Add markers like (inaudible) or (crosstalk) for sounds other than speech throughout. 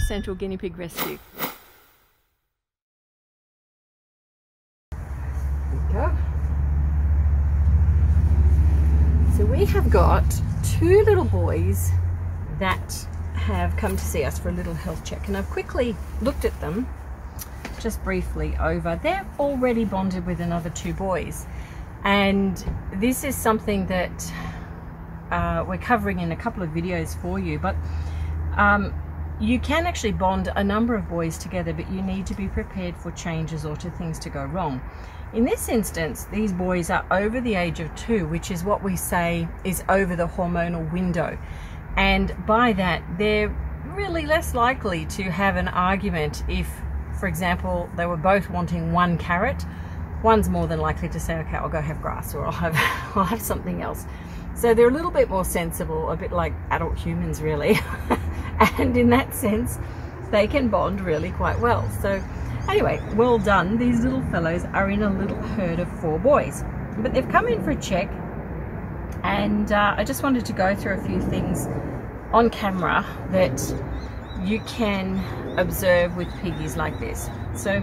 Central Guinea Pig Rescue. So we have got two little boys that have come to see us for a little health check and I've quickly looked at them just briefly over. They're already bonded with another two boys and this is something that uh, we're covering in a couple of videos for you but um, you can actually bond a number of boys together but you need to be prepared for changes or to things to go wrong. In this instance, these boys are over the age of two, which is what we say is over the hormonal window. And by that, they're really less likely to have an argument if, for example, they were both wanting one carrot. One's more than likely to say, okay, I'll go have grass or I'll have, (laughs) I'll have something else. So they're a little bit more sensible, a bit like adult humans really. (laughs) (laughs) and in that sense, they can bond really quite well. So Anyway, well done. These little fellows are in a little herd of four boys. But they've come in for a check and uh, I just wanted to go through a few things on camera that you can observe with piggies like this. So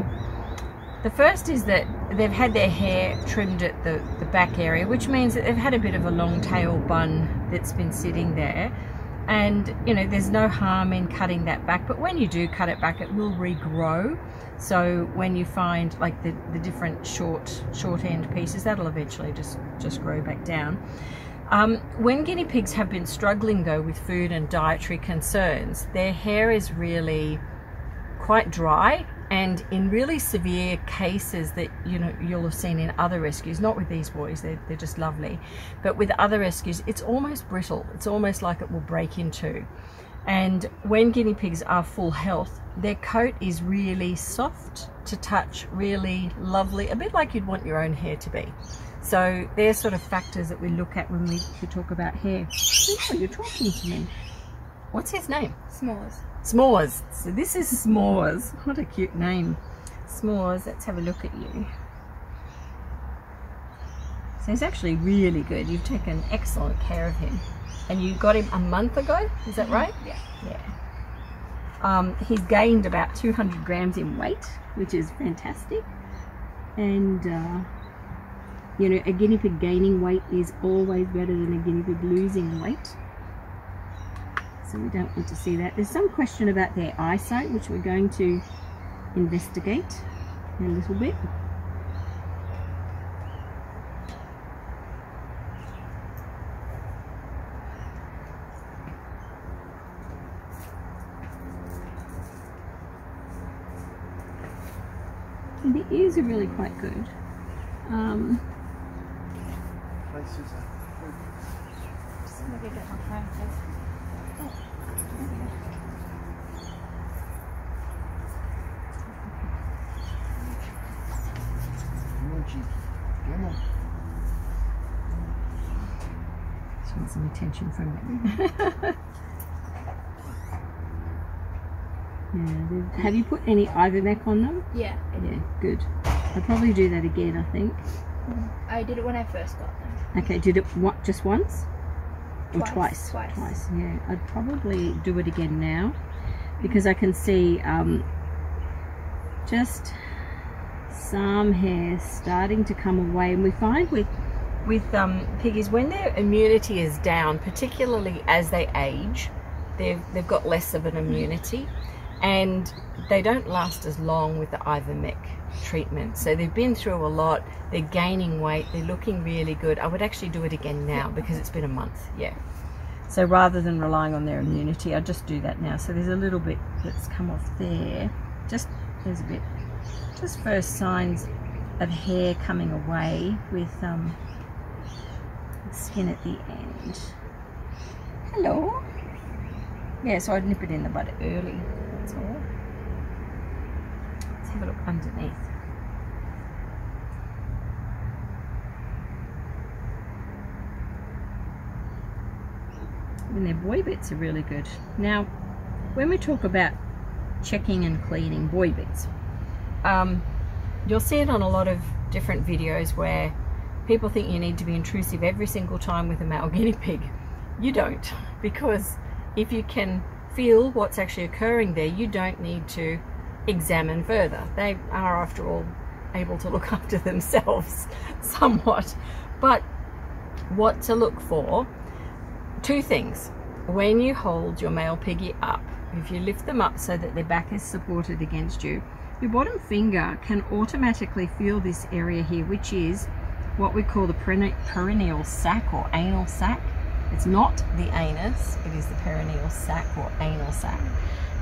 the first is that they've had their hair trimmed at the, the back area, which means that they've had a bit of a long tail bun that's been sitting there and you know there's no harm in cutting that back but when you do cut it back it will regrow. So when you find like the, the different short short end pieces that'll eventually just just grow back down. Um, when guinea pigs have been struggling though with food and dietary concerns their hair is really quite dry and in really severe cases that you know you'll have seen in other rescues not with these boys they're, they're just lovely but with other rescues it's almost brittle. It's almost like it will break in two. And when guinea pigs are full health their coat is really soft to touch really lovely a bit like you'd want your own hair to be. So they're sort of factors that we look at when we, we talk about hair. Oh, you're talking to me what's his name s'mores S'mores. So this is S'mores. What a cute name. S'mores. Let's have a look at you. So he's actually really good. You've taken excellent care of him. And you got him a month ago, is that right? Yeah. Yeah. Um, he's gained about 200 grams in weight, which is fantastic. And, uh, you know, a guinea pig gaining weight is always better than a guinea pig losing weight so we don't want to see that. There's some question about their eyesight, which we're going to investigate a little bit. And the ears are really quite good. Um, Just want some attention from me. (laughs) yeah, have you put any Ivomec on them? Yeah. Yeah, good. I'll probably do that again, I think. I did it when I first got them. Okay, did it what just once? Or Twice, twice? twice. yeah. I'd probably do it again now because I can see um, just some hair starting to come away and we find with with um, piggies when their immunity is down particularly as they age they've, they've got less of an immunity and they don't last as long with the Ivomec treatment. So they've been through a lot. They're gaining weight. They're looking really good. I would actually do it again now because it's been a month. Yeah. So rather than relying on their immunity I just do that now. So there's a little bit that's come off there. Just there's a bit. Just first signs of hair coming away with um, skin at the end. Hello. Yeah, so I'd nip it in the bud early, all. Let's have a look underneath. And their boy bits are really good. Now, when we talk about checking and cleaning boy bits, um, you'll see it on a lot of different videos where people think you need to be intrusive every single time with a male (laughs) guinea pig. You don't, because if you can feel what's actually occurring there, you don't need to examine further. They are, after all, able to look (laughs) after themselves (laughs) somewhat. But what to look for two things. When you hold your male piggy up, if you lift them up so that their back is supported against you, your bottom finger can automatically feel this area here, which is what we call the perineal sac or anal sac. It's not the anus, it is the perineal sac or anal sac.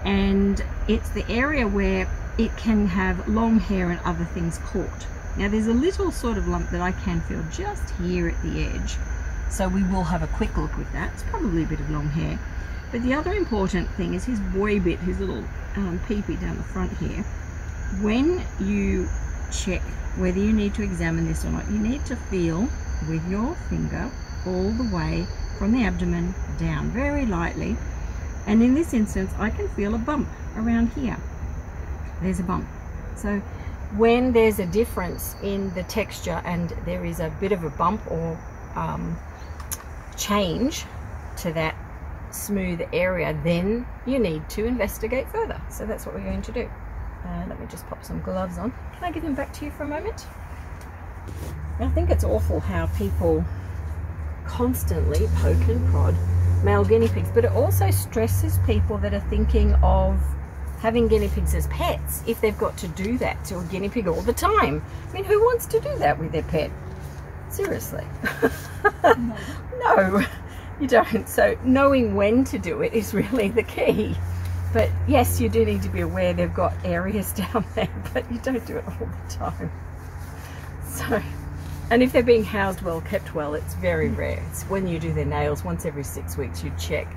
And it's the area where it can have long hair and other things caught. Now there's a little sort of lump that I can feel just here at the edge. So we will have a quick look with that. It's probably a bit of long hair. But the other important thing is his boy bit, his little um, peepee down the front here. When you check whether you need to examine this or not, you need to feel with your finger all the way from the abdomen down very lightly. And in this instance, I can feel a bump around here. There's a bump. So when there's a difference in the texture and there is a bit of a bump or um, change to that smooth area, then you need to investigate further. So that's what we're going to do. Uh, let me just pop some gloves on. Can I give them back to you for a moment? I think it's awful how people constantly poke and prod male guinea pigs, but it also stresses people that are thinking of having guinea pigs as pets if they've got to do that to a guinea pig all the time. I mean, who wants to do that with their pet? Seriously. no. (laughs) no, you don't. So knowing when to do it is really the key. But yes, you do need to be aware they've got areas (laughs) down there, but you don't do it all the time. So, and if they're being housed well, kept well, it's very rare. It's when you do their nails once every six weeks, you check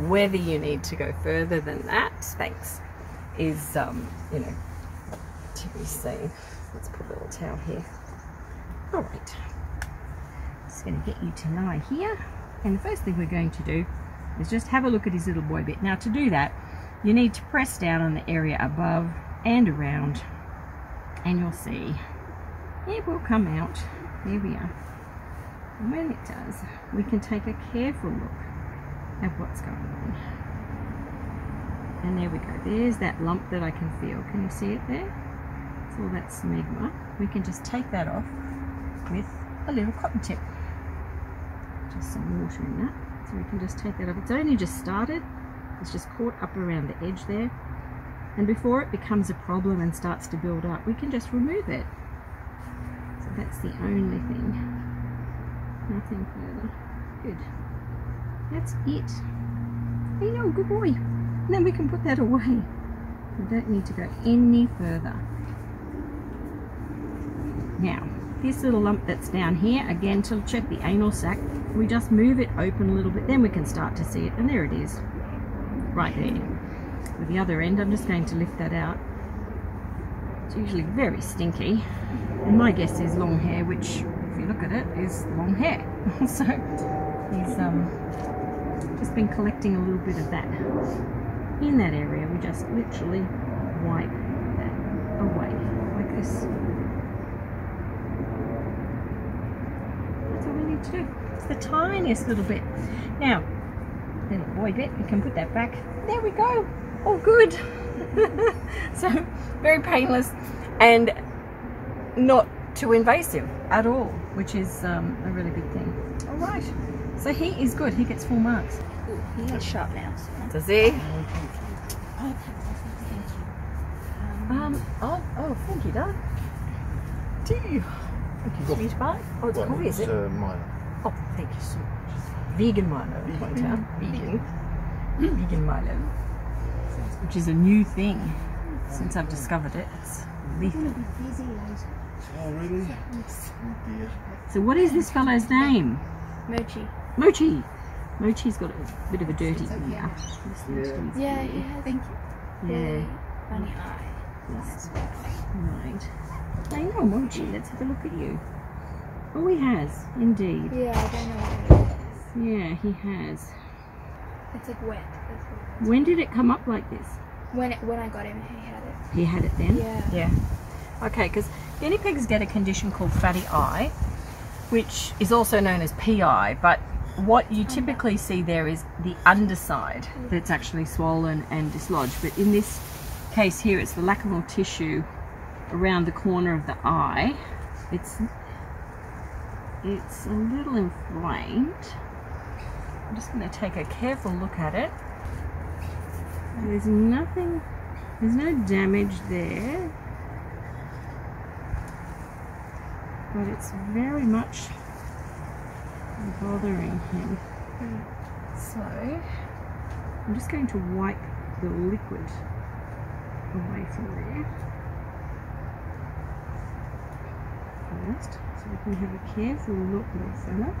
whether you need to go further than that. Thanks. Is, um, you know, to be seen. Let's put a little towel here. All right. Just going to get you to lie here. And the first thing we're going to do is just have a look at his little boy bit. Now to do that, you need to press down on the area above and around and you'll see it will come out. There we are. And when it does, we can take a careful look at what's going on. And there we go. There's that lump that I can feel. Can you see it there? It's all that smegma. We can just take that off with a little cotton tip. Just some water in that. So we can just take that off. It's only just started. It's just caught up around the edge there. And before it becomes a problem and starts to build up, we can just remove it. So that's the only thing. Nothing further. Good. That's it. Hey, no, good boy. And then we can put that away. We don't need to go any further. Now, this little lump that's down here, again, to check the anal sac, we just move it open a little bit, then we can start to see it, and there it is right there. With the other end, I'm just going to lift that out. It's usually very stinky. And my guess is long hair, which, if you look at it, is long hair. (laughs) so he's um, just been collecting a little bit of that. In that area, we just literally wipe that away, like this. That's all we need to do. It's the tiniest little bit. Now, little boy bit. We can put that back. There we go. All good. (laughs) so very painless and not too invasive at all, which is um, a really good thing. All right. So he is good. He gets full marks. Ooh, he has sharp nails. Does he? Um, oh, oh, thank you, Dad. Do you? Okay, sweetheart. Oh, it's well, coffee, is it? Uh, mine. Oh, thank you so much vegan Milo, point out. (laughs) Vegan. vegan Milo. Which is a new thing since I've discovered it. It's lethal. Oh, really? Oh, so what is this fellow's name? Mochi. Mochi. Mochi's got a bit of a dirty ear. Yeah, yeah, yeah, thank you. Yeah. Funny eye. Yes. Right. I know Mochi. Let's have a look at you. Oh, he has, indeed. Yeah, I don't know yeah, he has. It's like wet. When did it come up like this? When it, when I got him, he had it. He had it then? Yeah. Yeah. Okay, because guinea pigs get a condition called fatty eye, which is also known as pea eye, but what you typically see there is the underside that's actually swollen and dislodged. But in this case here, it's the lacrimal tissue around the corner of the eye. It's it's a little inflamed. I'm just going to take a careful look at it. There's nothing, there's no damage there. But it's very much bothering him. So, I'm just going to wipe the liquid away from there. First, so we can have a careful look, little fella.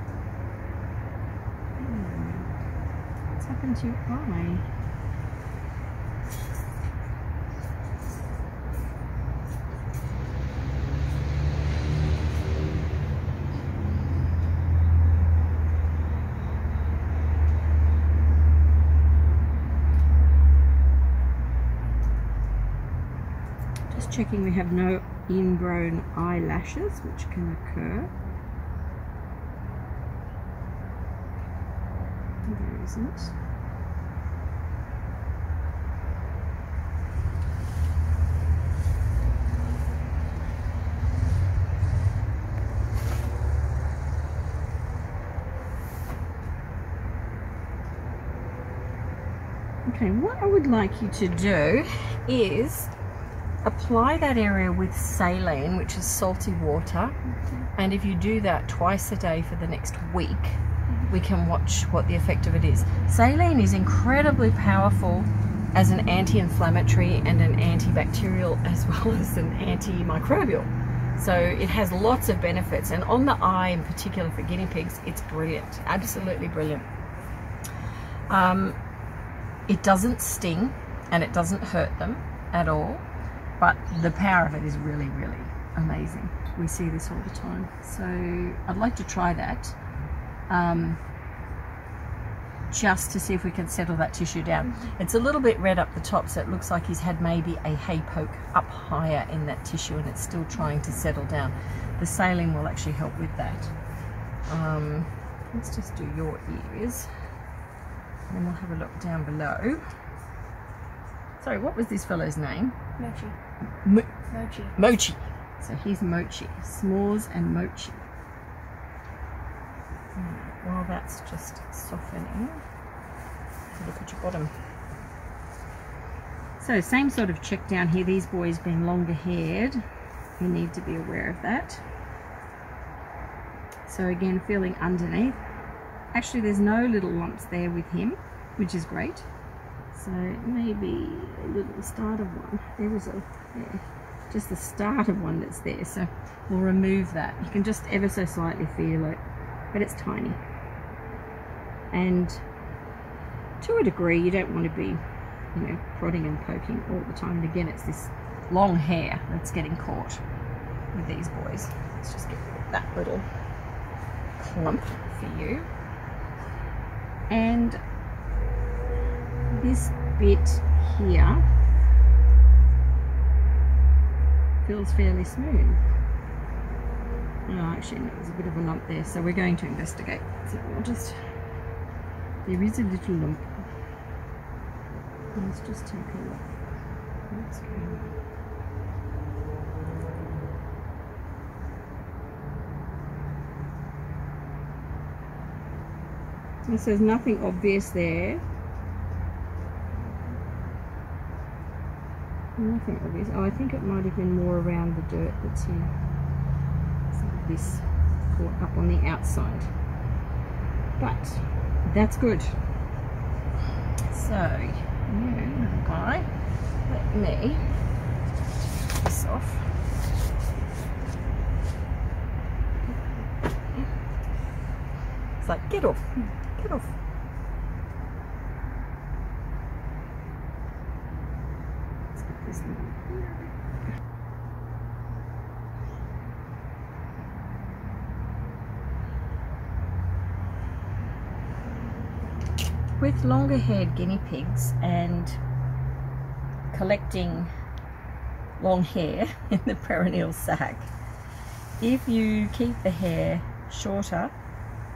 Hmm. What's happened to your eye? Just checking we have no ingrown eyelashes which can occur. There isn't. Okay, what I would like you to do is apply that area with saline, which is salty water. And if you do that twice a day for the next week, we can watch what the effect of it is. Saline is incredibly powerful as an anti-inflammatory and an antibacterial (laughs) as well as an antimicrobial. So it has lots of benefits and on the eye in particular for guinea pigs, it's brilliant, absolutely brilliant. Um, it doesn't sting and it doesn't hurt them at all but the power of it is really really amazing we see this all the time so I'd like to try that um, just to see if we can settle that tissue down it's a little bit red up the top so it looks like he's had maybe a hay poke up higher in that tissue and it's still trying to settle down the saline will actually help with that um, let's just do your ears and we'll have a look down below. Sorry, what was this fellow's name? Mochi. Mo Mochi. Mochi. So he's Mochi. S'mores and Mochi. Mm, right, while that's just softening, look at your bottom. So same sort of check down here. These boys being longer haired, you need to be aware of that. So again, feeling underneath. Actually, there's no little lumps there with him, which is great. So maybe a little start of one. There was a, yeah, just the start of one that's there. So we'll remove that. You can just ever so slightly feel it, but it's tiny. And to a degree, you don't want to be, you know, prodding and poking all the time. And again, it's this long hair that's getting caught with these boys. Let's just get rid of that little clump for you and this bit here feels fairly smooth. Oh, actually, no, there's a bit of a lump there, so we're going to investigate. So we'll just, there is a little lump. Let's just take a look. Going on? It says nothing obvious there. Nothing obvious. Oh, I think it might have been more around the dirt that's here. This up on the outside. But that's good. So, you guy, let me take this off. It's like, get off. Get off. Let's get this With longer haired guinea pigs and collecting long hair (laughs) in the perineal sac, if you keep the hair shorter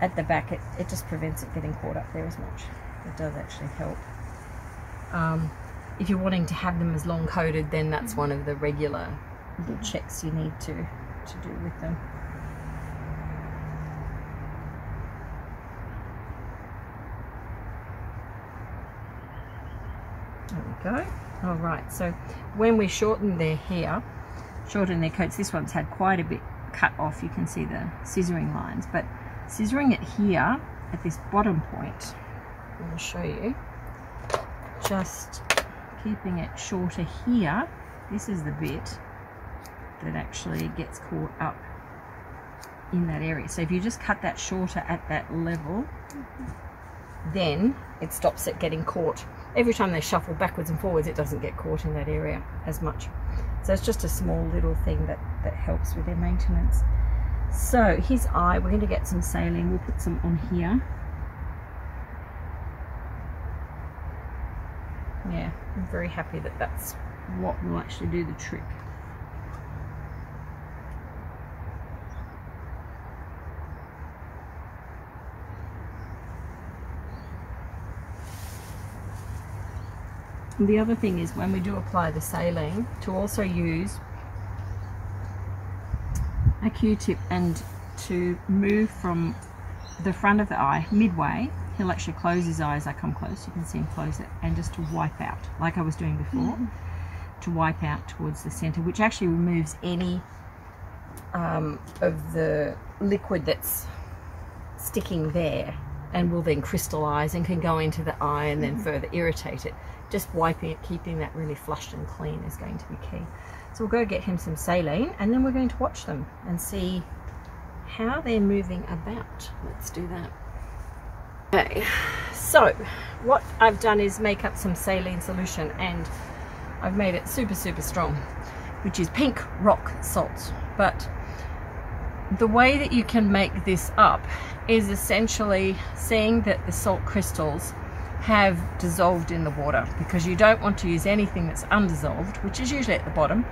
at the back, it, it just prevents it getting caught up there as much. It does actually help. Um, if you're wanting to have them as long coated, then that's one of the regular little checks you need to, to do with them. There we go. All right, so when we shorten their hair, shorten their coats, this one's had quite a bit cut off. You can see the scissoring lines, but scissoring it here at this bottom point, I'm going to show you, just keeping it shorter here, this is the bit that actually gets caught up in that area. So if you just cut that shorter at that level, then it stops it getting caught. Every time they shuffle backwards and forwards, it doesn't get caught in that area as much. So it's just a small little thing that, that helps with their maintenance. So his eye, we're going to get some saline. We'll put some on here. Yeah, I'm very happy that that's what will actually do the trick. The other thing is when we do apply the saline to also use a q-tip and to move from the front of the eye midway he'll actually close his eyes I come close you can see him close it and just to wipe out like I was doing before mm -hmm. to wipe out towards the center which actually removes any um, of the liquid that's sticking there and will then crystallize and can go into the eye and then mm -hmm. further irritate it just wiping it, keeping that really flushed and clean is going to be key. So we'll go get him some saline and then we're going to watch them and see how they're moving about. Let's do that. Okay, so what I've done is make up some saline solution and I've made it super, super strong, which is pink rock salt. But the way that you can make this up is essentially seeing that the salt crystals have dissolved in the water because you don't want to use anything that's undissolved, which is usually at the bottom,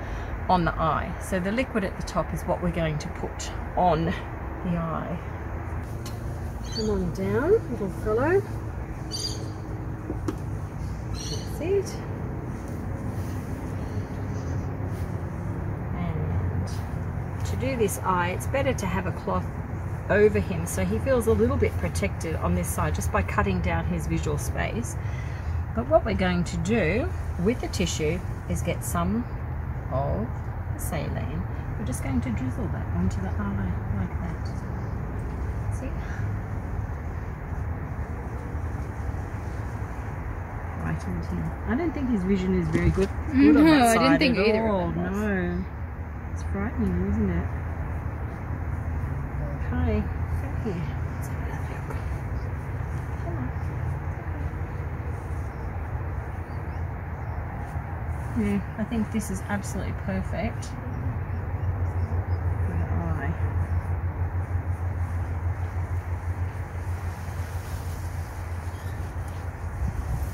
on the eye. So the liquid at the top is what we're going to put on the eye. Come on down, little fellow. That's it. And to do this eye, it's better to have a cloth over him so he feels a little bit protected on this side just by cutting down his visual space. But what we're going to do with the tissue is get some of the saline. We're just going to drizzle that onto the eye like that. See? Right into him. I don't think his vision is very good. good no, mm-hmm, I didn't think either. All. No. It's frightening, isn't it? Hi. Come here. Let's have a look. Come on. Yeah, I think this is absolutely perfect.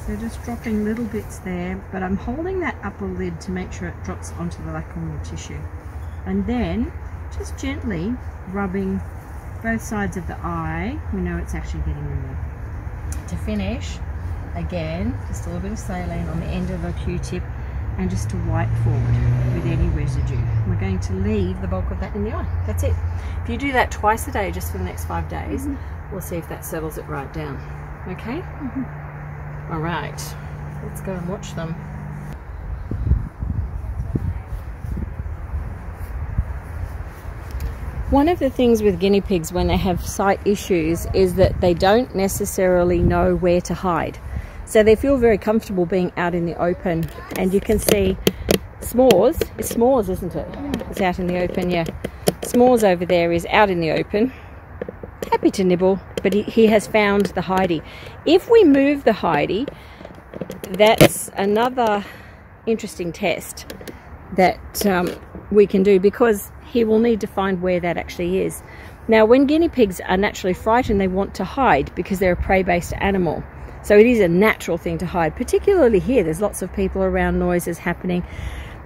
So just dropping little bits there, but I'm holding that upper lid to make sure it drops onto the lacrimal tissue. And then just gently rubbing both sides of the eye, we know it's actually getting removed. To finish, again, just a little bit of saline on the end of a Q-tip and just to wipe forward with any residue. We're going to leave the bulk of that in the eye. That's it. If you do that twice a day just for the next five days, mm -hmm. we'll see if that settles it right down. Okay? Mm -hmm. All right. Let's go and watch them. One of the things with guinea pigs when they have sight issues is that they don't necessarily know where to hide. So they feel very comfortable being out in the open and you can see S'mores, it's S'mores isn't it? It's out in the open, yeah. S'mores over there is out in the open, happy to nibble, but he, he has found the hidey. If we move the hidey, that's another interesting test that um, we can do because he will need to find where that actually is. Now, when guinea pigs are naturally frightened, they want to hide because they're a prey-based animal. So it is a natural thing to hide, particularly here. There's lots of people around, noises happening.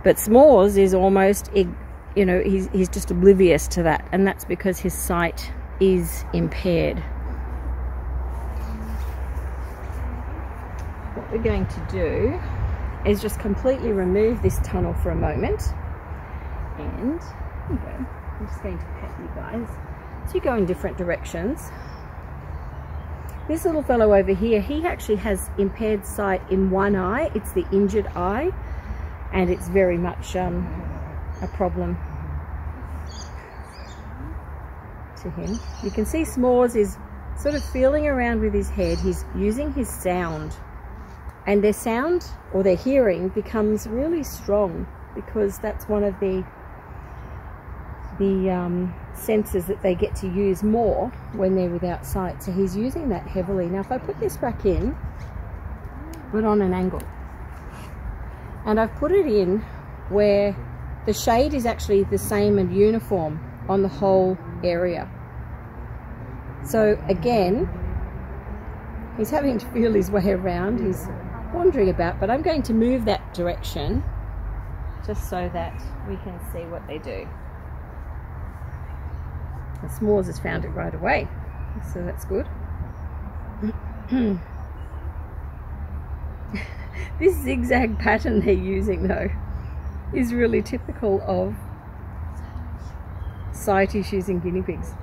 But S'mores is almost, you know, he's, he's just oblivious to that. And that's because his sight is impaired. What we're going to do is just completely remove this tunnel for a moment and here you go. I'm just going to pat you guys. So you go in different directions. This little fellow over here, he actually has impaired sight in one eye. It's the injured eye and it's very much um, a problem to him. You can see S'mores is sort of feeling around with his head. He's using his sound and their sound or their hearing becomes really strong because that's one of the the um, senses that they get to use more when they're without sight. So he's using that heavily. Now if I put this back in, but on an angle, and I've put it in where the shade is actually the same and uniform on the whole area. So again, he's having to feel his way around. He's wandering about, but I'm going to move that direction just so that we can see what they do. The S'mores has found it right away, so that's good. (laughs) this zigzag pattern they're using though is really typical of sight issues in guinea pigs.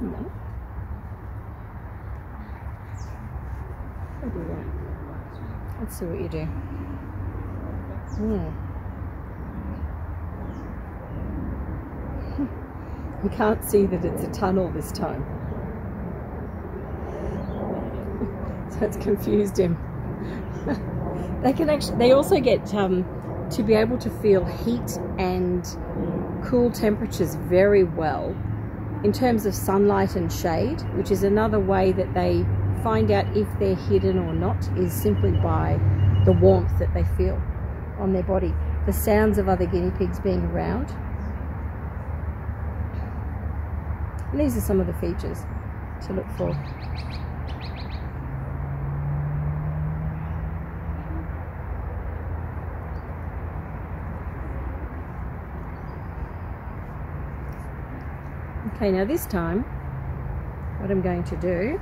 No. do that. Let's see what you do. Hmm. You can't see that it's a tunnel this time. (laughs) so it's confused him. (laughs) they can actually, they also get um, to be able to feel heat and cool temperatures very well in terms of sunlight and shade, which is another way that they find out if they're hidden or not is simply by the warmth that they feel on their body. The sounds of other guinea pigs being around. And these are some of the features to look for. Okay, now this time, what I'm going to do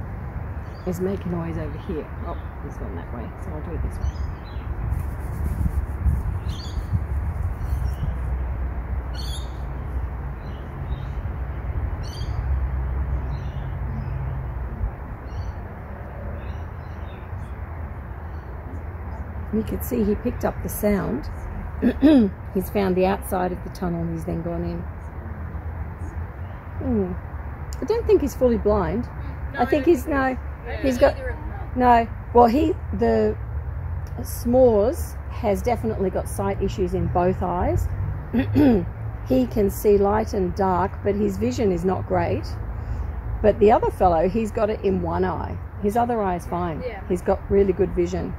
is make a noise over here. Oh, he's gone that way, so I'll do it this way. You can see he picked up the sound. (clears throat) he's found the outside of the tunnel and he's then gone in. Hmm. I don't think he's fully blind. No, I think he's no. He's got no. Well, he the S'mores has definitely got sight issues in both eyes. (clears throat) he can see light and dark, but his vision is not great. But the other fellow, he's got it in one eye. His other eye is fine. Yeah. He's got really good vision.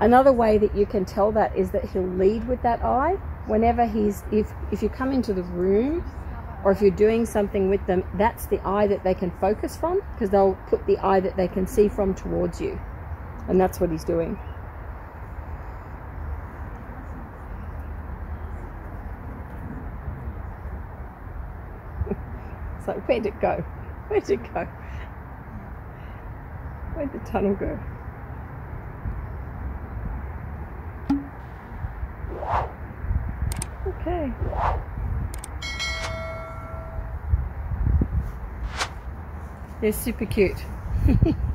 Another way that you can tell that is that he'll lead with that eye whenever he's if if you come into the room or if you're doing something with them, that's the eye that they can focus from because they'll put the eye that they can see from towards you. And that's what he's doing. (laughs) it's like, where'd it go? Where'd it go? Where'd the tunnel go? Okay. They're super cute. (laughs)